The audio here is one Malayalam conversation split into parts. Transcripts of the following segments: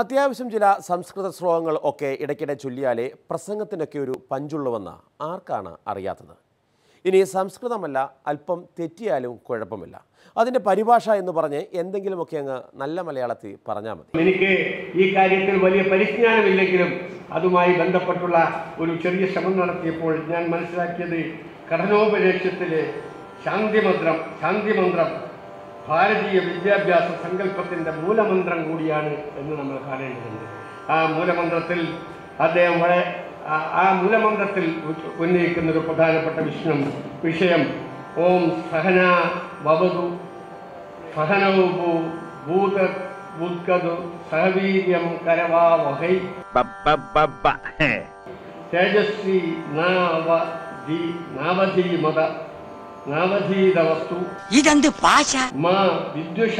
അത്യാവശ്യം ചില സംസ്കൃത ശ്ലോകങ്ങൾ ഒക്കെ ഇടയ്ക്കിടെ ചൊല്ലിയാലേ പ്രസംഗത്തിനൊക്കെ ഒരു പഞ്ചുള്ളുവെന്ന് ആർക്കാണ് അറിയാത്തത്? ഇനി സംസ്കൃതമല്ല അല്പം തെറ്റിയാലും കുഴപ്പമില്ല. അതിന്റെ പരിഭാഷ എന്ന് പറഞ്ഞ് എന്തെങ്കിലുമൊക്കെ അങ്ങ് നല്ല മലയാളത്തിൽ പറഞ്ഞാൽ മതി. എനിക്ക് ഈ കാര്യത്തിൽ വലിയ പരിജ്ഞാനമില്ലെങ്കിലും അതുമായി ബന്ധപ്പെട്ടുള്ള ഒരു ചെറിയ ശ്രമം നടത്തിയപ്പോൾ ഞാൻ മനസ്സിലാക്കിയത് കഠനോപദേശത്തിലെ ശാന്തിമന്ത്രം ശാന്തിമന്ത്രം ഭാരതീയ വിദ്യാഭ്യാസ സങ്കല്പത്തിന്റെ മൂലമന്ത്രം കൂടിയാണ് എന്ന് നമ്മൾ കാണേണ്ടതുണ്ട്. ആ മൂലമന്ത്രത്തിൽ അദ്ദേഹം വളരെ ആ- മൂലമന്ത്രത്തിൽ ഉന്നയിക്കുന്ന ഒരു പ്രധാനപ്പെട്ട വിഷയം വിഷയം ഓം സഹന വവതു സഹനവു ഭൂത ഭൂത്കതു സഹവീര്യം കരവാവഹൈ തേജസ്വി നാവ നാവധീമത. നാവധീത വസ്തു ഇതെന്ത് ഭാഷ? മാ വിദ്വഷ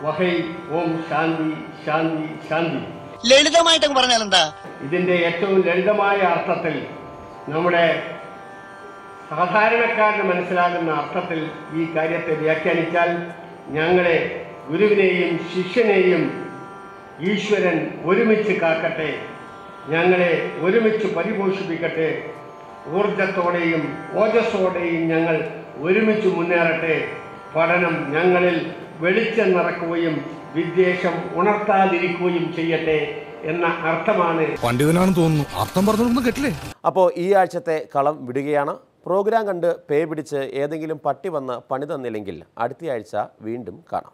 വഹൈ ഓം ശാന്തി ശാന്തി ശാന്തി. ലളിതമായിട്ട് പറഞ്ഞാൽ എന്താ? ഇതിന്റെ ഏറ്റവും ലളിതമായ അർത്ഥത്തിൽ നമ്മുടെ സാധാരണക്കാരന് മനസ്സിലാകുന്ന അർത്ഥത്തിൽ ഈ കാര്യത്തെ വ്യാഖ്യാനിച്ചാൽ ഞങ്ങളെ ഗുരുവിനെയും ശിഷ്യനെയും ഈശ്വരൻ ഒരുമിച്ച് കാക്കട്ടെ ഞങ്ങളെ ഒരുമിച്ച് പരിപോഷിപ്പിക്കട്ടെ ഊർജത്തോടെയും ഓജസ്സോടെയും ഞങ്ങൾ ഒരുമിച്ച് മുന്നേറട്ടെ. പഠനം ഞങ്ങളിൽ വെളിച്ചം നിറക്കുകയും വിദ്വേഷം ഉണർത്താതിരിക്കുകയും ചെയ്യട്ടെ എന്ന അർത്ഥമാണ് പണ്ഡിതനാണെന്ന് തോന്നുന്നു. അർത്ഥം പറഞ്ഞൊന്നും കേട്ടില്ലേ അപ്പോൾ ഈ ആഴ്ചത്തെ കളം വിടുകയാണ്. പ്രോഗ്രാം കണ്ട് പേ പിടിച്ച് ഏതെങ്കിലും പട്ടി വന്ന് പണി തന്നില്ലെങ്കിൽ അടുത്തയാഴ്ച വീണ്ടും കാണാം.